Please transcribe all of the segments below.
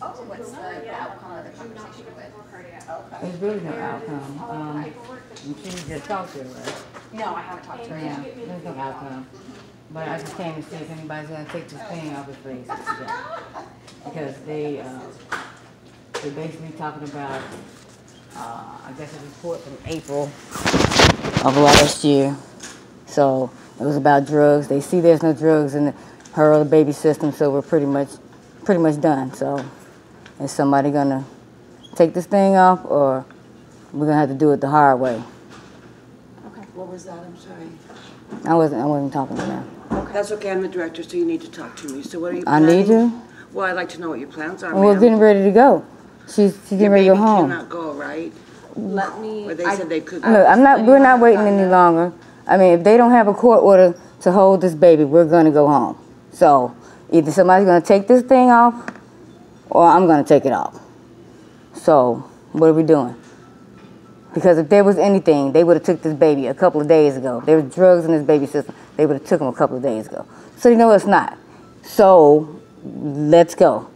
what, oh, what's the the outcome of the conversation with? There's really no outcome. Um, and she just talked to her, right? No, I haven't talked to her Yeah, yet. there's no outcome. But I just came to see if anybody's gonna take this thing off his face. Because they, uh, they're basically talking about, uh, I guess a report from April of last year. So it was about drugs. They see there's no drugs in the, her or the baby system, so we're pretty much, pretty much done. So is somebody gonna take this thing off, or we're gonna have to do it the hard way? Okay. What was that? I'm sorry. I wasn't, I wasn't talking to them. That's okay, I'm the director, so you need to talk to me. So what are you I planning? need to. Well, I'd like to know what your plans are, We're ma'am. getting ready to go. She's, she's getting Your ready to go baby home. cannot go, right? Let me, Or they I- said they could. Look, I'm not, we're not waiting any longer. I mean, if they don't have a court order to hold this baby, we're gonna go home. So either somebody's gonna take this thing off, or I'm gonna take it off. So what are we doing? Because if there was anything, they would have took this baby a couple of days ago. There was drugs in this baby system. They would have took him a couple of days ago. So you know it's not. So let's go.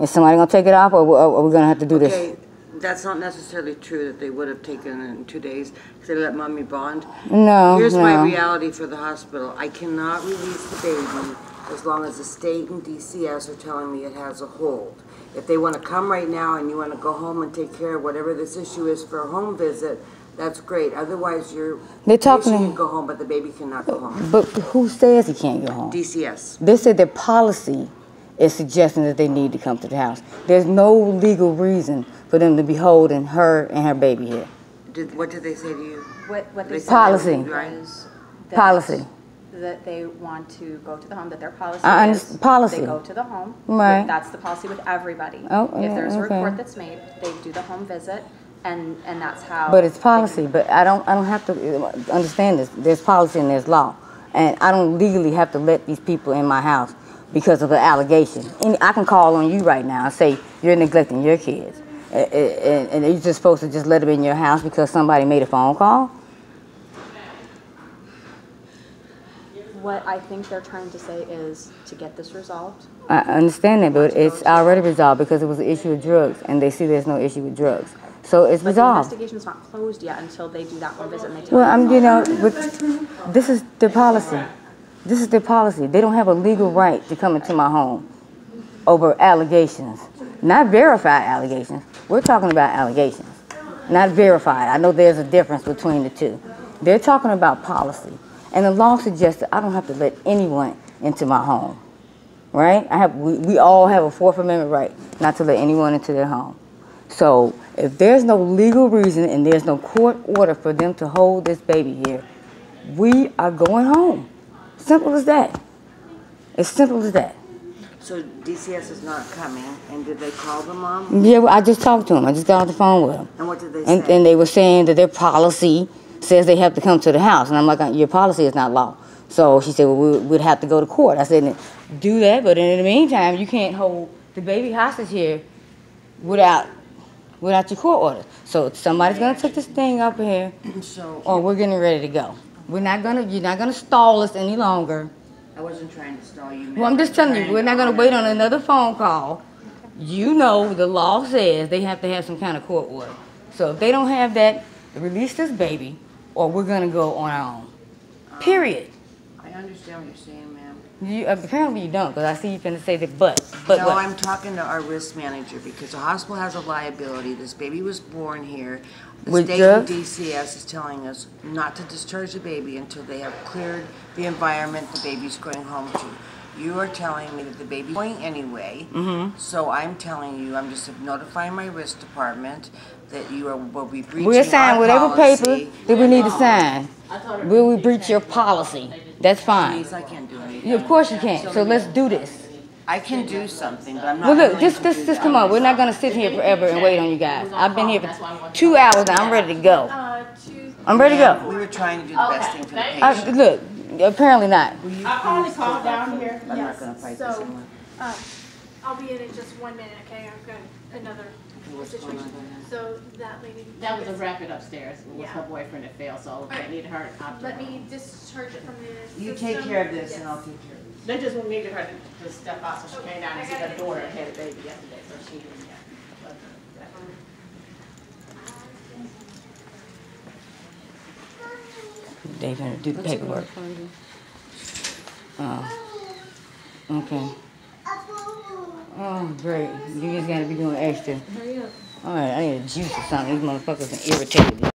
Is somebody gonna take it off, or are we gonna have to do this? Okay, that's not necessarily true that they would have taken it in two days, because they let mommy bond. No, Here's my reality for the hospital. I cannot release the baby as long as the state and DCS are telling me it has a hold. If they want to come right now and you want to go home and take care of whatever this issue is for a home visit, that's great. Otherwise, you're, They're talking- patient can go home, but the baby cannot go home. But who says he can't go home? DCS. They said their policy is suggesting that they need to come to the house. There's no legal reason for them to be holding her and her baby here. Did, what did they say to you? what, what they They said said Policy. was that- Policy. That they want to go to the home, that their policy I is. policy. They go to the home. Right. That's the policy with everybody. Oh, If yeah, there's a okay. report that's made, they do the home visit, and, and that's how. But it's policy. But I don't. I don't have to uh, understand this. There's policy and there's law, and I don't legally have to let these people in my house because of an allegation. And I can call on you right now and say you're neglecting your kids, A- a- and, and you're just supposed to just let them in your house because somebody made a phone call. What I think they're trying to say is to get this resolved, I understand that, but it's already resolved because it was an issue of drugs, and they see there's no issue with drugs. So it's but the resolved. investigation's not closed yet until they do that home visit and they tell Well, I'm, you know, but this is their policy. This is their policy. They don't have a legal right to come into my home over allegations, not verified allegations. We're talking about allegations, not verified. I know there's a difference between the two. They're talking about policy, and the law suggests that I don't have to let anyone into my home, right? I have. We, we all have a Fourth Amendment right not to let anyone into their home. So if there's no legal reason and there's no court order for them to hold this baby here, we are going home. Simple as that. As simple as that. So DCS is not coming, and did they call the mom? Yeah, well, I just talked to him. I just got off the phone with him. And what did they And, say? and they were saying that their policy says they have to come to the house. And I'm like, "Uh, your policy is not law. So she said, well, we- we'd have to go to court. I said, do that, but in the meantime, you can't hold the baby hostage here without, without your court order. So somebody's gonna take this thing up here, So, or we're getting ready to go. We're not gonna, you're not gonna stall us any longer. I wasn't trying to stall you. Well, I'm just telling you, we're not gonna wait on another phone call. You know, the law says they have to have some kind of court order. So if they don't have that, release this baby, or we're gonna go on our own. Period. I understand what you're saying, ma'am. You, uh, apparently you don't, because I see you finna say that, but, but No, what? I'm talking to our risk manager because the hospital has a liability. This baby was born here. The With state drugs? DCS is telling us not to discharge the baby until they have cleared the environment the baby's going home to. You are telling me that the baby's going anyway. Mm-hmm. So I'm telling you, I'm just notifying my risk department that you are, will be breaching We'll sign our whatever paper that we need to sign. Will we breach your policy? That's fine. Denise, I can't do anything. Yeah, Of course you can't. so let's do this. I can do something, but I'm not Well, look, willing just, to just, do just come on. We're not gonna sit here forever and wait on you guys. I've been here for two hours and I'm ready to go. Uh, Tuesday. I'm ready to go. We were trying to do the best thing for the Okay, I, patient. look, apparently not. I only called down here. I'm not Yes, gonna fight so, this anymore. um, I'll be in in just one minute, okay? I've got another What's going on situation. down So that lady. That was a rapid upstairs. It was Yeah. her boyfriend that failed, so I need her out. Let me discharge it from the You system. take care of this and I'll take care of this. They just needed her to, to step out, so she came down and see her daughter had a baby yesterday, so she didn't, yeah. But, They gonna do the paperwork. Oh. Okay. Oh, great. You just gotta be doing extra. Hurry up. All right, I need a juice or something. These motherfuckers are irritated me.